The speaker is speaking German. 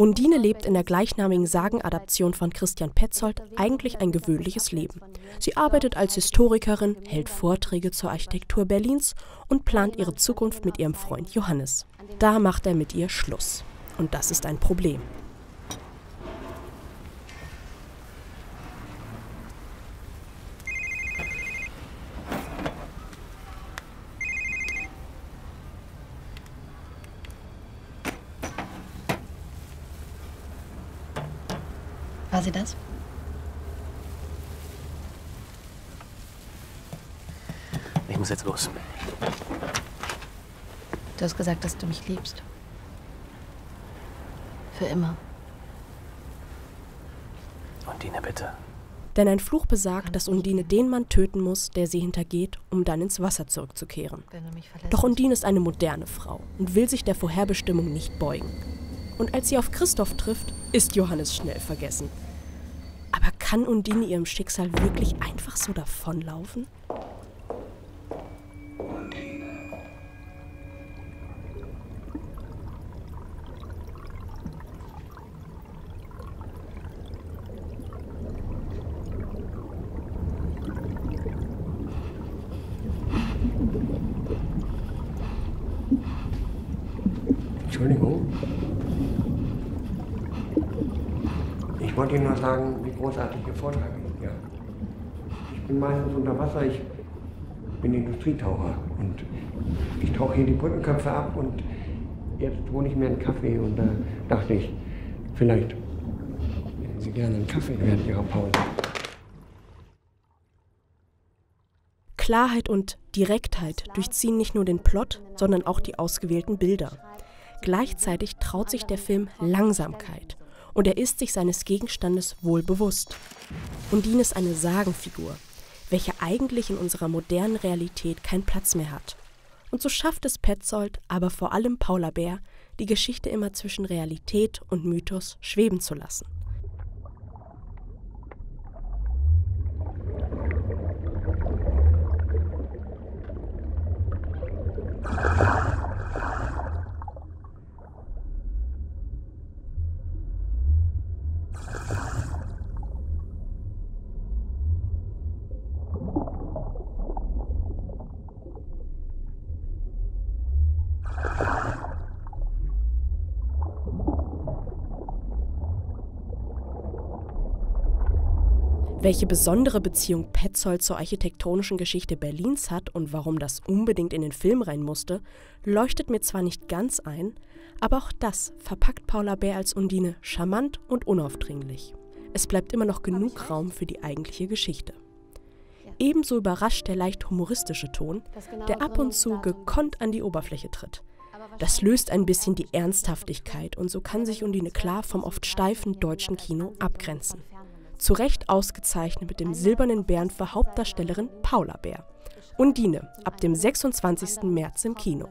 Undine lebt in der gleichnamigen Sagenadaption von Christian Petzold eigentlich ein gewöhnliches Leben. Sie arbeitet als Historikerin, hält Vorträge zur Architektur Berlins und plant ihre Zukunft mit ihrem Freund Johannes. Da macht er mit ihr Schluss. Und das ist ein Problem. War sie das? Ich muss jetzt los. Du hast gesagt, dass du mich liebst. Für immer. Undine, bitte. Denn ein Fluch besagt, dass Undine den Mann töten muss, der sie hintergeht, um dann ins Wasser zurückzukehren. Doch Undine ist eine moderne Frau und will sich der Vorherbestimmung nicht beugen. Und als sie auf Christoph trifft, ist Johannes schnell vergessen. Aber kann Undine ihrem Schicksal wirklich einfach so davonlaufen? Entschuldigung. Ich wollte Ihnen nur sagen, wie großartig Ihr Vortrag ist. Ja. Ich bin meistens unter Wasser, ich bin Industrietaucher und ich tauche hier die Brückenköpfe ab und jetzt hole ich mir einen Kaffee und da dachte ich, vielleicht hätten Sie gerne einen Kaffee während Ihrer Pause. Klarheit und Direktheit durchziehen nicht nur den Plot, sondern auch die ausgewählten Bilder. Gleichzeitig traut sich der Film Langsamkeit und er ist sich seines Gegenstandes wohl bewusst. Undine ist eine Sagenfigur, welche eigentlich in unserer modernen Realität keinen Platz mehr hat. Und so schafft es Petzold, aber vor allem Paula Bär, die Geschichte immer zwischen Realität und Mythos schweben zu lassen. Welche besondere Beziehung Petzold zur architektonischen Geschichte Berlins hat und warum das unbedingt in den Film rein musste, leuchtet mir zwar nicht ganz ein, aber auch das verpackt Paula Bär als Undine charmant und unaufdringlich. Es bleibt immer noch genug Raum für die eigentliche Geschichte. Ebenso überrascht der leicht humoristische Ton, der ab und zu gekonnt an die Oberfläche tritt. Das löst ein bisschen die Ernsthaftigkeit und so kann sich Undine klar vom oft steifen deutschen Kino abgrenzen zu Recht ausgezeichnet mit dem Silbernen Bären für Hauptdarstellerin Paula Bär. Undine, ab dem 26. März im Kino.